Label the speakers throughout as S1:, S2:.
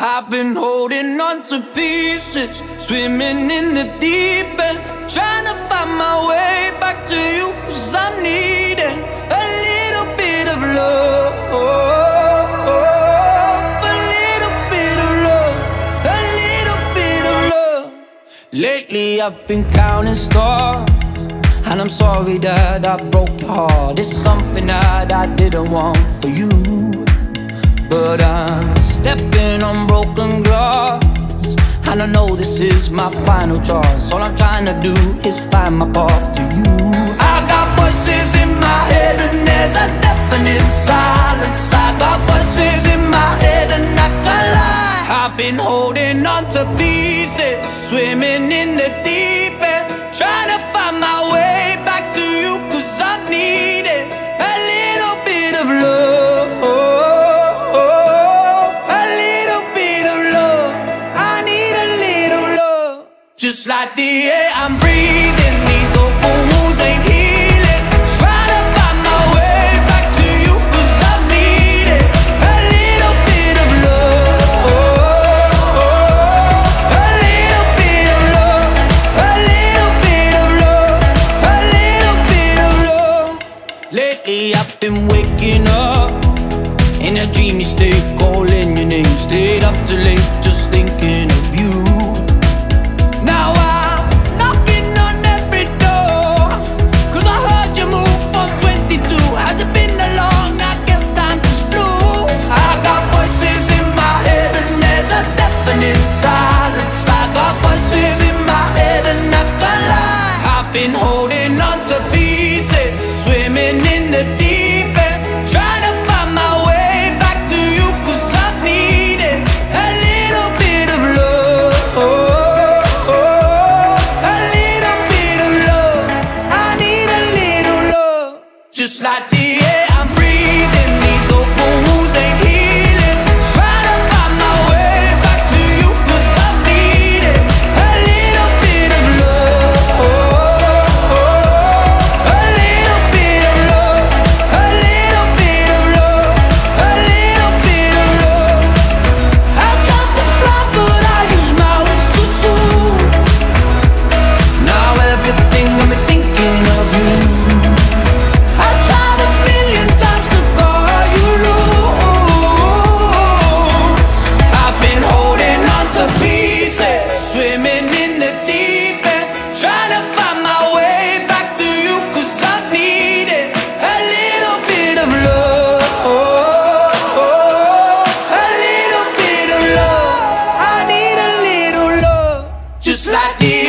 S1: I've been holding on to pieces, swimming in the deep end, trying to find my way back to you, cause I'm needing a little bit of love. A little bit of love, a little bit of love. Lately I've been counting stars, and I'm sorry that I broke your heart. It's something that I didn't want for you. But I'm stepping on broken glass. And I know this is my final choice All I'm trying to do is find my path to you. I got voices in my head and there's a deafening silence. I got voices in my head and I can't lie. I've been holding on to pieces Swimming in the deep Just like the air I'm breathing, these open wounds ain't healing. Try to find my way back to you, cause I need it. A little bit of love. A little bit of love. A little bit of love. A little bit of love. Lately I've been waking up in a dreamy state, calling your name Stayed up too late, just thinking like the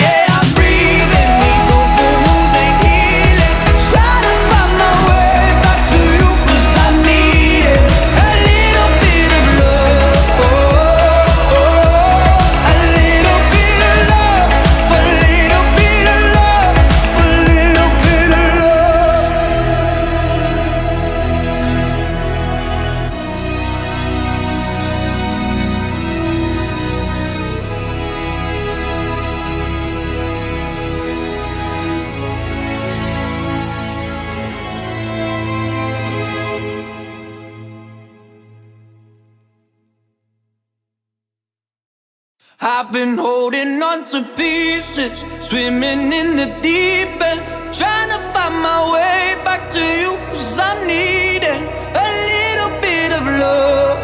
S1: I've been holding on to pieces, swimming in the deep end, trying to find my way back to you, cause I'm needing a little bit of love.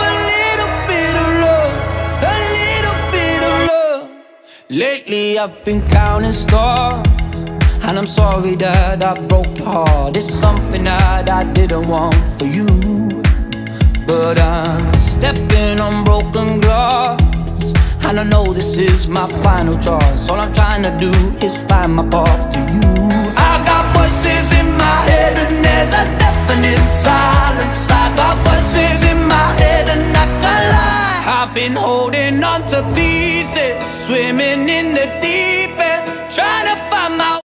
S1: A little bit of love, a little bit of love. Lately I've been counting stars, and I'm sorry that I broke your heart. It's something that I didn't want for you but I'm stepping on broken glass. And I know this is my final choice. All I'm trying to do is find my path to you. I got voices in my head, and there's a definite silence. I got voices in my head, and I can lie. I've been holding on to pieces, swimming in the